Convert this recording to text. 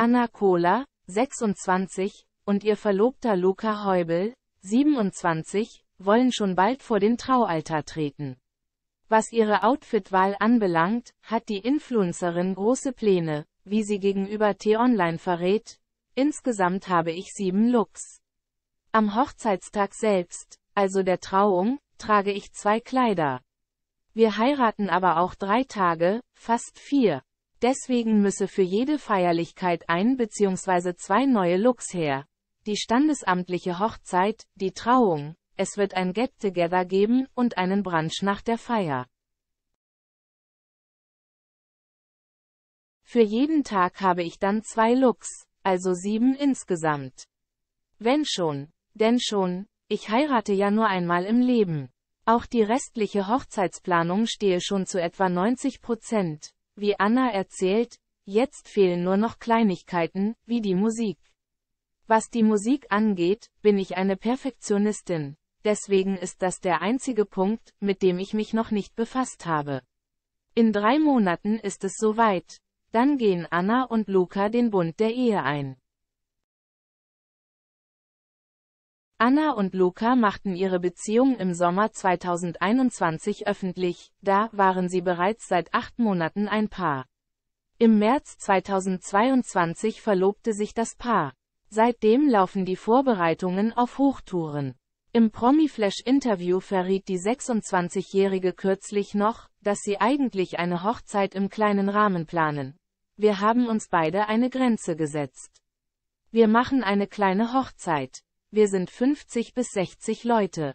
Anna Kohler, 26, und ihr Verlobter Luca Heubel, 27, wollen schon bald vor den Traualtar treten. Was ihre Outfitwahl anbelangt, hat die Influencerin große Pläne, wie sie gegenüber T-Online verrät. Insgesamt habe ich sieben Looks. Am Hochzeitstag selbst, also der Trauung, trage ich zwei Kleider. Wir heiraten aber auch drei Tage, fast vier. Deswegen müsse für jede Feierlichkeit ein bzw. zwei neue Looks her. Die standesamtliche Hochzeit, die Trauung, es wird ein Get-Together geben und einen Brunch nach der Feier. Für jeden Tag habe ich dann zwei Looks, also sieben insgesamt. Wenn schon, denn schon, ich heirate ja nur einmal im Leben. Auch die restliche Hochzeitsplanung stehe schon zu etwa 90 Prozent. Wie Anna erzählt, jetzt fehlen nur noch Kleinigkeiten, wie die Musik. Was die Musik angeht, bin ich eine Perfektionistin. Deswegen ist das der einzige Punkt, mit dem ich mich noch nicht befasst habe. In drei Monaten ist es soweit. Dann gehen Anna und Luca den Bund der Ehe ein. Anna und Luca machten ihre Beziehung im Sommer 2021 öffentlich, da waren sie bereits seit acht Monaten ein Paar. Im März 2022 verlobte sich das Paar. Seitdem laufen die Vorbereitungen auf Hochtouren. Im Promiflash-Interview verriet die 26-Jährige kürzlich noch, dass sie eigentlich eine Hochzeit im kleinen Rahmen planen. Wir haben uns beide eine Grenze gesetzt. Wir machen eine kleine Hochzeit. Wir sind 50 bis 60 Leute.